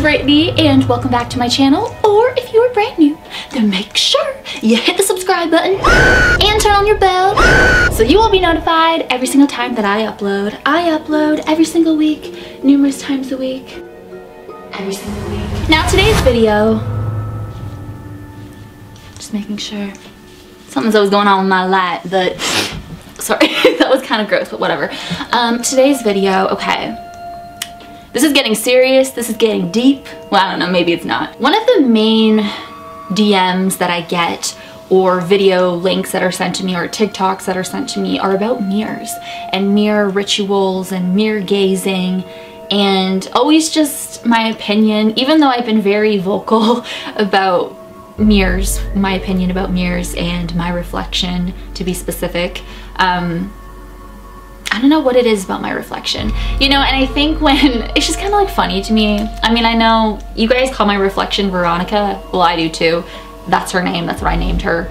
Brittney and welcome back to my channel. Or if you are brand new, then make sure you hit the subscribe button and turn on your bell so you will be notified every single time that I upload. I upload every single week, numerous times a week, every single week. Now today's video, just making sure, something's always going on with my light, but sorry, that was kind of gross, but whatever. Um, today's video, okay this is getting serious, this is getting deep. Well, I don't know, maybe it's not. One of the main DMs that I get or video links that are sent to me or TikToks that are sent to me are about mirrors and mirror rituals and mirror gazing and always just my opinion, even though I've been very vocal about mirrors, my opinion about mirrors and my reflection to be specific. Um, I don't know what it is about my reflection. You know, and I think when, it's just kind of like funny to me. I mean, I know you guys call my reflection Veronica. Well, I do too. That's her name. That's what I named her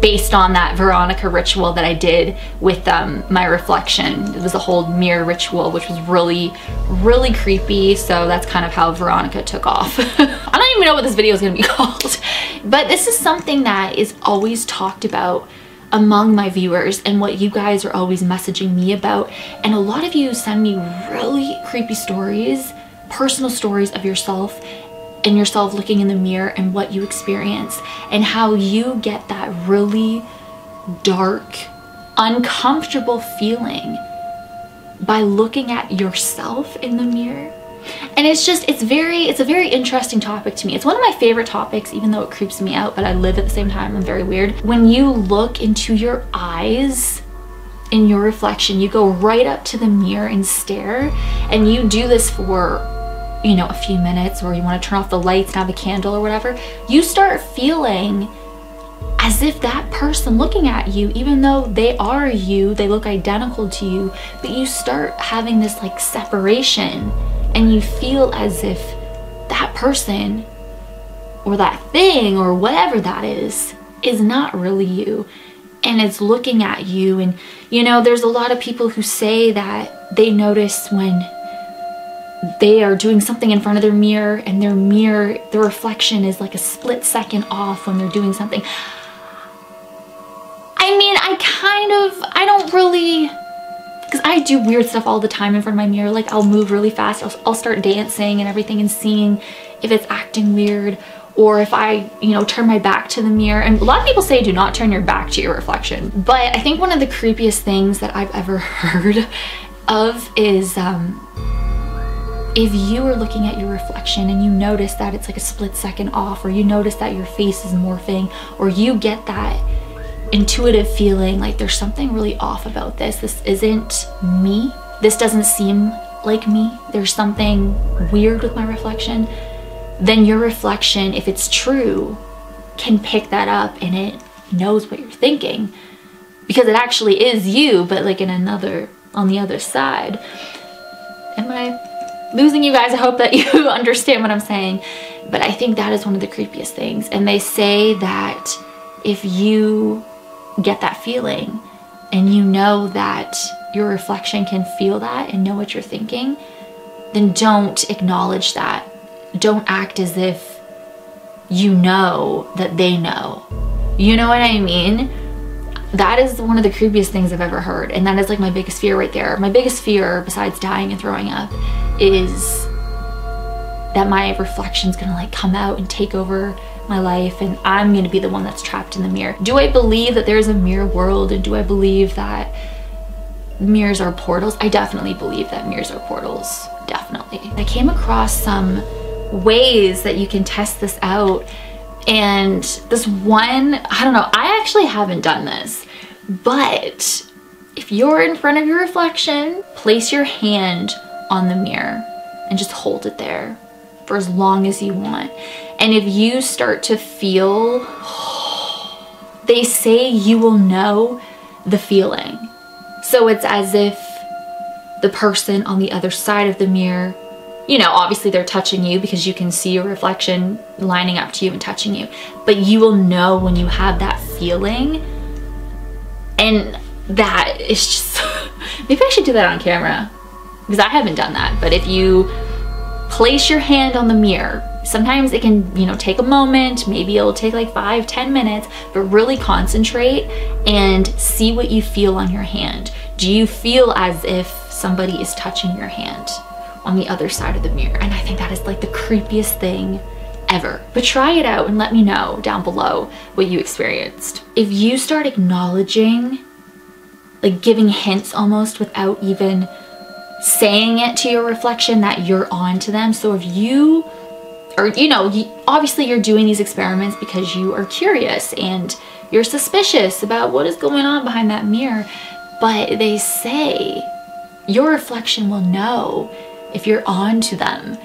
based on that Veronica ritual that I did with um, my reflection. It was a whole mirror ritual, which was really, really creepy. So that's kind of how Veronica took off. I don't even know what this video is gonna be called, but this is something that is always talked about among my viewers and what you guys are always messaging me about. And a lot of you send me really creepy stories, personal stories of yourself and yourself looking in the mirror and what you experience and how you get that really dark, uncomfortable feeling by looking at yourself in the mirror and it's just, it's very, it's a very interesting topic to me. It's one of my favorite topics, even though it creeps me out, but I live at the same time. I'm very weird. When you look into your eyes, in your reflection, you go right up to the mirror and stare, and you do this for you know, a few minutes or you want to turn off the lights and have a candle or whatever, you start feeling as if that person looking at you, even though they are you, they look identical to you, but you start having this like separation and you feel as if that person or that thing or whatever that is is not really you. And it's looking at you. And you know there's a lot of people who say that they notice when they are doing something in front of their mirror and their mirror the reflection is like a split second off when they're doing something. I mean I kind of I don't really because I do weird stuff all the time in front of my mirror. Like I'll move really fast. I'll, I'll start dancing and everything and seeing if it's acting weird or if I, you know, turn my back to the mirror. And a lot of people say do not turn your back to your reflection. But I think one of the creepiest things that I've ever heard of is um, if you are looking at your reflection and you notice that it's like a split second off or you notice that your face is morphing or you get that intuitive feeling like there's something really off about this. This isn't me. This doesn't seem like me. There's something weird with my reflection. Then your reflection, if it's true, can pick that up and it knows what you're thinking because it actually is you, but like in another, on the other side. Am I losing you guys? I hope that you understand what I'm saying. But I think that is one of the creepiest things. And they say that if you get that feeling and you know that your reflection can feel that and know what you're thinking, then don't acknowledge that. Don't act as if you know that they know. You know what I mean? That is one of the creepiest things I've ever heard. And that is like my biggest fear right there. My biggest fear, besides dying and throwing up, is that my reflection's gonna like come out and take over my life and I'm gonna be the one that's trapped in the mirror. Do I believe that there's a mirror world and do I believe that mirrors are portals? I definitely believe that mirrors are portals, definitely. I came across some ways that you can test this out and this one, I don't know, I actually haven't done this, but if you're in front of your reflection, place your hand on the mirror and just hold it there for as long as you want. And if you start to feel, they say you will know the feeling. So it's as if the person on the other side of the mirror, you know, obviously they're touching you because you can see your reflection lining up to you and touching you. But you will know when you have that feeling. And that is just, maybe I should do that on camera because I haven't done that. But if you place your hand on the mirror. Sometimes it can, you know, take a moment, maybe it'll take like five, ten minutes, but really concentrate and see what you feel on your hand. Do you feel as if somebody is touching your hand on the other side of the mirror? And I think that is like the creepiest thing ever. But try it out and let me know down below what you experienced. If you start acknowledging, like giving hints almost without even saying it to your reflection that you're on to them. So if you, or you know, obviously you're doing these experiments because you are curious and you're suspicious about what is going on behind that mirror. But they say your reflection will know if you're on to them.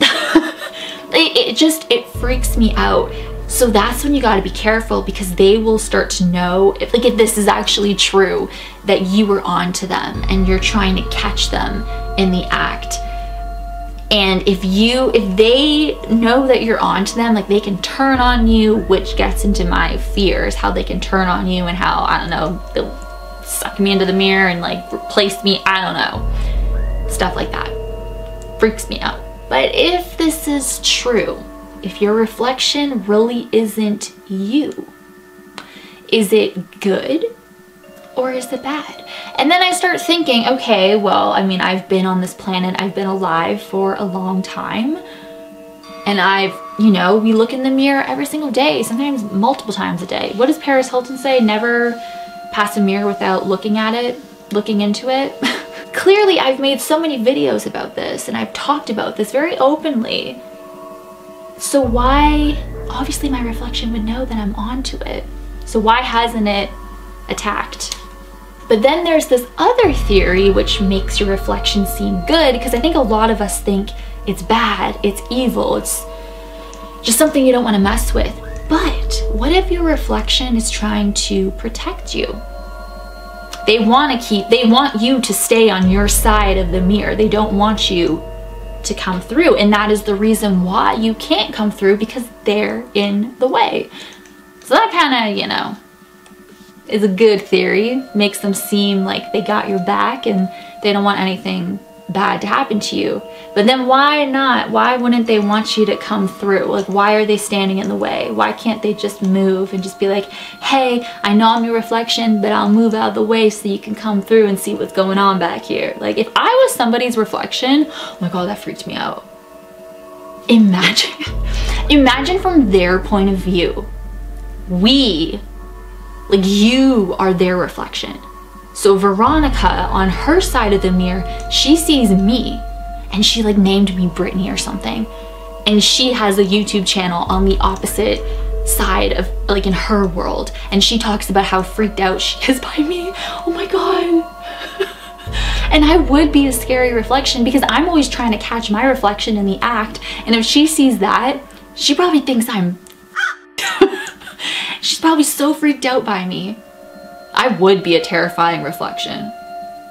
it, it just, it freaks me out so that's when you got to be careful because they will start to know if like if this is actually true that you were on to them and you're trying to catch them in the act. And if you if they know that you're on to them, like they can turn on you, which gets into my fears, how they can turn on you and how I don't know, they'll suck me into the mirror and like replace me, I don't know. Stuff like that. Freaks me out. But if this is true, if your reflection really isn't you? Is it good or is it bad? And then I start thinking, okay, well, I mean, I've been on this planet, I've been alive for a long time. And I've, you know, we look in the mirror every single day, sometimes multiple times a day. What does Paris Hilton say? Never pass a mirror without looking at it, looking into it. Clearly, I've made so many videos about this and I've talked about this very openly. So why, obviously my reflection would know that I'm onto it. So why hasn't it attacked? But then there's this other theory which makes your reflection seem good because I think a lot of us think it's bad, it's evil, it's just something you don't want to mess with. But what if your reflection is trying to protect you? They want to keep, they want you to stay on your side of the mirror. They don't want you to come through. And that is the reason why you can't come through because they're in the way. So that kind of, you know, is a good theory. Makes them seem like they got your back and they don't want anything bad to happen to you. But then why not? Why wouldn't they want you to come through? Like, why are they standing in the way? Why can't they just move and just be like, hey, I know I'm your reflection, but I'll move out of the way so you can come through and see what's going on back here. Like, if I was somebody's reflection, oh my God, that freaked me out. Imagine, imagine from their point of view, we, like you are their reflection so Veronica, on her side of the mirror, she sees me and she like named me Brittney or something. And she has a YouTube channel on the opposite side of like in her world. And she talks about how freaked out she is by me. Oh my God. and I would be a scary reflection because I'm always trying to catch my reflection in the act. And if she sees that, she probably thinks I'm She's probably so freaked out by me. I would be a terrifying reflection.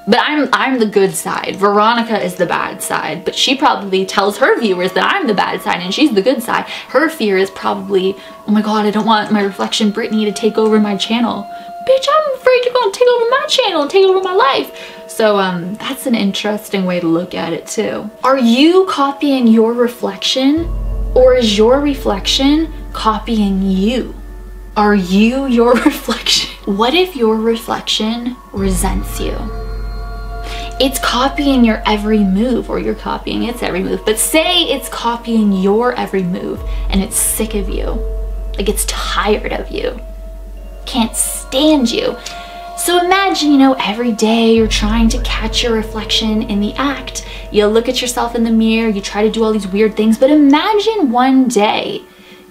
But I'm I'm the good side. Veronica is the bad side, but she probably tells her viewers that I'm the bad side and she's the good side. Her fear is probably, oh my god, I don't want my reflection Brittney to take over my channel. Bitch, I'm afraid you're gonna take over my channel and take over my life. So um, that's an interesting way to look at it too. Are you copying your reflection or is your reflection copying you? Are you your reflection? What if your reflection resents you? It's copying your every move, or you're copying its every move, but say it's copying your every move and it's sick of you. Like it's tired of you. Can't stand you. So imagine, you know, every day you're trying to catch your reflection in the act. You look at yourself in the mirror, you try to do all these weird things, but imagine one day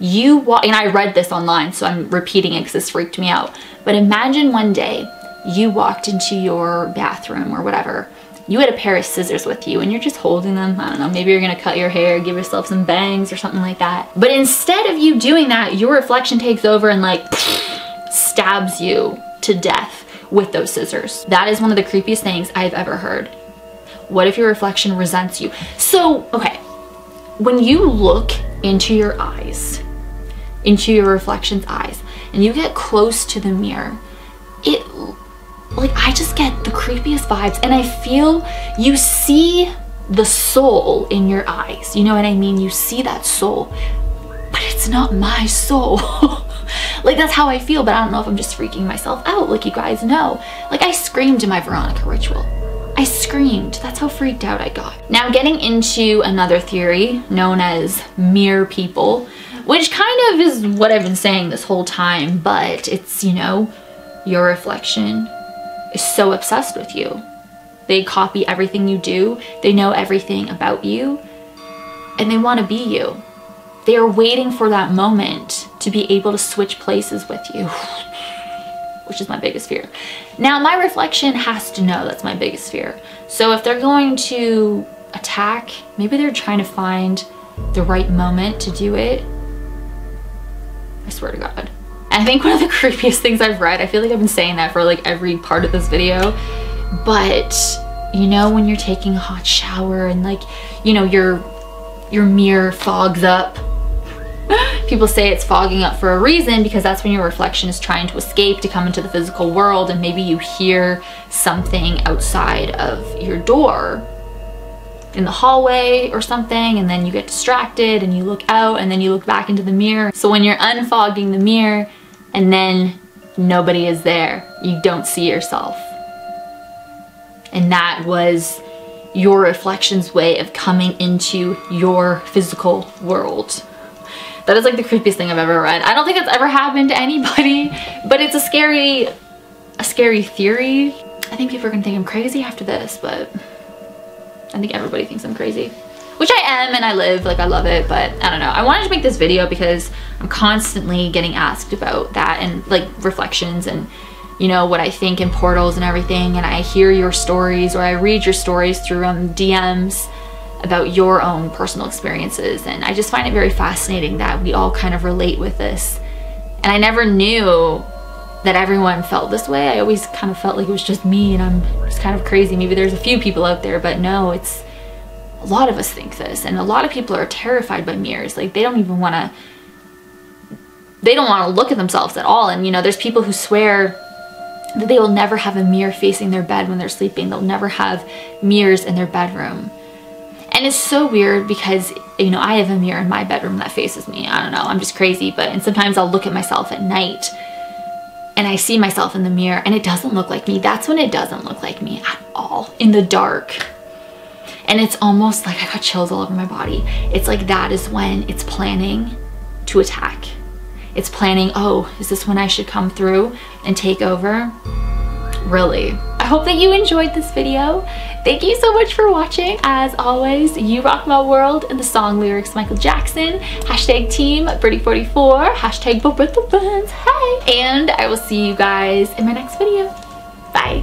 you walk, and I read this online, so I'm repeating it because this freaked me out. But imagine one day you walked into your bathroom or whatever. You had a pair of scissors with you and you're just holding them. I don't know, maybe you're gonna cut your hair, give yourself some bangs or something like that. But instead of you doing that, your reflection takes over and like stabs you to death with those scissors. That is one of the creepiest things I've ever heard. What if your reflection resents you? So, okay, when you look into your eyes, into your reflection's eyes and you get close to the mirror, it like I just get the creepiest vibes and I feel you see the soul in your eyes. You know what I mean? You see that soul, but it's not my soul. like that's how I feel, but I don't know if I'm just freaking myself out like you guys know. Like I screamed in my Veronica ritual. I screamed. That's how freaked out I got. Now getting into another theory known as mirror people, which kind of is what I've been saying this whole time, but it's, you know, your reflection is so obsessed with you. They copy everything you do. They know everything about you and they want to be you. They are waiting for that moment to be able to switch places with you, which is my biggest fear. Now, my reflection has to know that's my biggest fear. So if they're going to attack, maybe they're trying to find the right moment to do it. I swear to God. I think one of the creepiest things I've read, I feel like I've been saying that for like every part of this video, but you know when you're taking a hot shower and like, you know, your your mirror fogs up. People say it's fogging up for a reason because that's when your reflection is trying to escape to come into the physical world and maybe you hear something outside of your door in the hallway or something and then you get distracted and you look out and then you look back into the mirror. So when you're unfogging the mirror and then nobody is there, you don't see yourself. And that was your reflection's way of coming into your physical world. That is like the creepiest thing I've ever read. I don't think it's ever happened to anybody, but it's a scary, a scary theory. I think people are gonna think I'm crazy after this, but I think everybody thinks I'm crazy. Which I am and I live, like I love it, but I don't know. I wanted to make this video because I'm constantly getting asked about that and like reflections and you know, what I think in portals and everything, and I hear your stories or I read your stories through um, DMs about your own personal experiences. And I just find it very fascinating that we all kind of relate with this. And I never knew that everyone felt this way. I always kind of felt like it was just me and I'm just kind of crazy. Maybe there's a few people out there, but no, it's a lot of us think this. And a lot of people are terrified by mirrors. Like they don't even want to, they don't want to look at themselves at all. And you know, there's people who swear that they will never have a mirror facing their bed when they're sleeping. They'll never have mirrors in their bedroom. And it's so weird because, you know, I have a mirror in my bedroom that faces me. I don't know, I'm just crazy. But, and sometimes I'll look at myself at night and I see myself in the mirror and it doesn't look like me. That's when it doesn't look like me at all in the dark. And it's almost like I got chills all over my body. It's like that is when it's planning to attack. It's planning, oh, is this when I should come through and take over? Really. Hope that you enjoyed this video. Thank you so much for watching. As always, you rock my world and the song lyrics Michael Jackson. Hashtag team Britty44. Hashtag Brittle Hey. And I will see you guys in my next video. Bye.